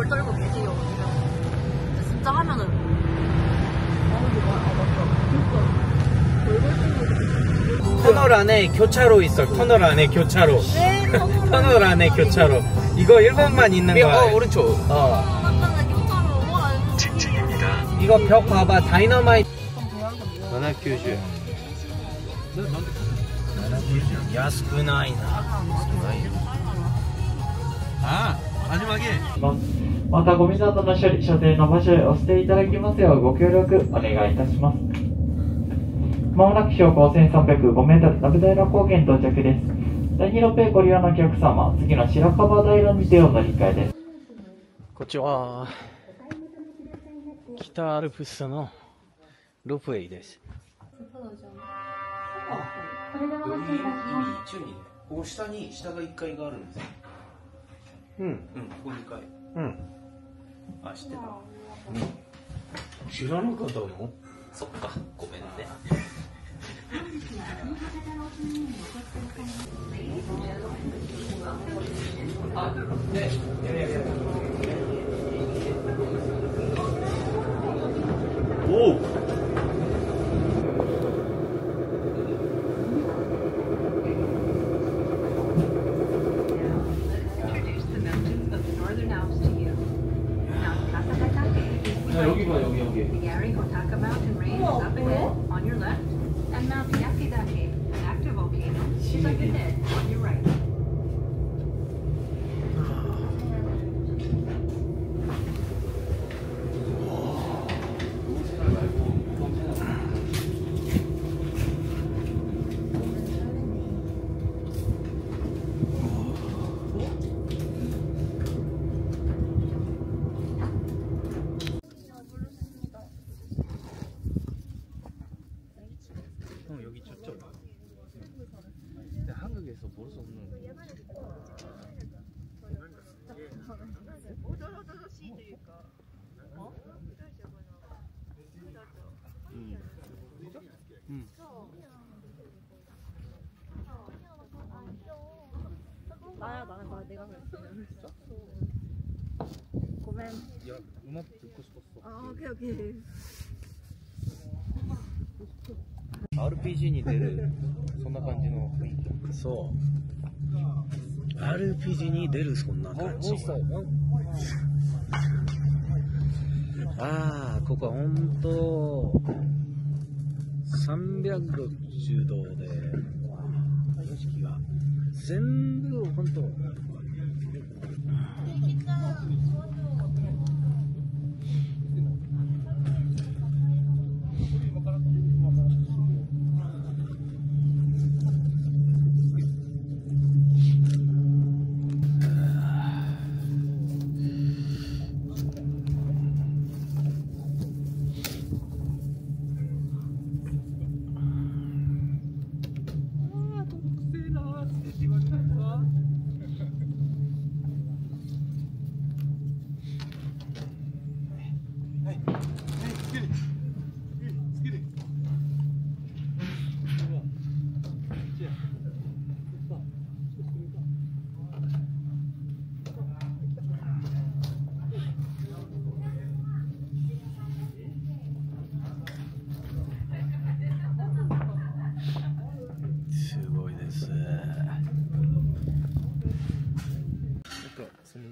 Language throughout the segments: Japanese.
덜덜 떨고 뮤직이요. 근데 진짜 하면은 터널 안에 교차로 있어. 터널 안에 교차로. 터널, 안에 교차로. 이거 1번만 있는 거야. 어 오른쪽. 어. 이거 벽 봐봐. 다이너마이트. 만화교주 야스쿠나이나. 아 마지막에. またゴミなどの処理所定の場所へおしていただきますようご協力お願いいたします。まもなく標高 1305m ラブ平高原到着です。第二路ペご利用のお客様次の白樺台のてお乗り換えです。こんにちは北アルプスのロープウェイです。これが指中にここ下に下が1階があるんですよ。うん、うん、ここ2階。うん。あ、知ってた。知らなかったの？そっか、ごめんね。おう She's like a head on your right. うんあ、なんかでかくなごめん。いや、うまくコスコこと。あ、オッケーオッケー。RPG に出るそんな感じの雰囲気そう RPG に出るそん？な感じああここは本当360度で、景色が。全部本当すごいです。なんかその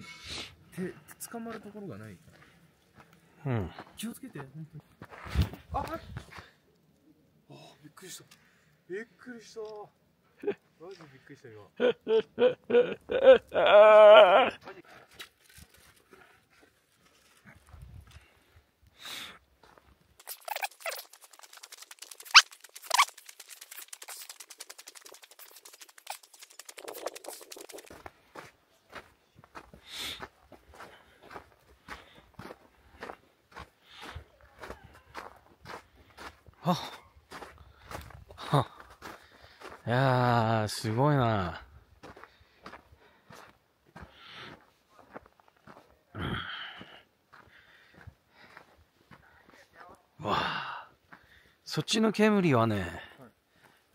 手捕まるところがない？うん。気をつけて。本当にあ、あ、あ、びっくりした。びっくりした。マジびっくりした今。はは。いやー、すごいな。うんわあ、そっちの煙はね、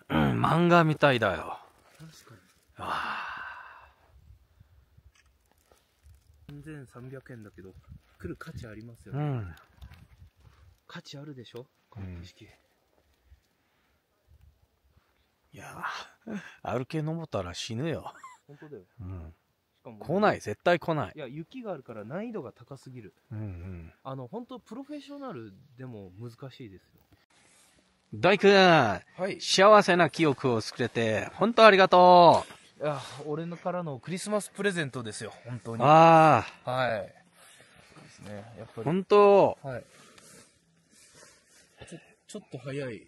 うん、漫画みたいだよ。わあ3300円だけど来る価値ありますよね、うん。価値あるでしょ？この景色、いやー、歩け登ったら死ぬよ。本当だよ。うん。来ない、絶対来ない。い。や雪があるから難易度が高すぎる。うんうん。あの本当プロフェッショナルでも難しいですよ。大君、はい。幸せな記憶を作れて、本当ありがといや俺のからのクリスマスプレゼントですよ本当う。に。ああ、はい。ですねやっぱり。本当、はい。ちょちょっと早い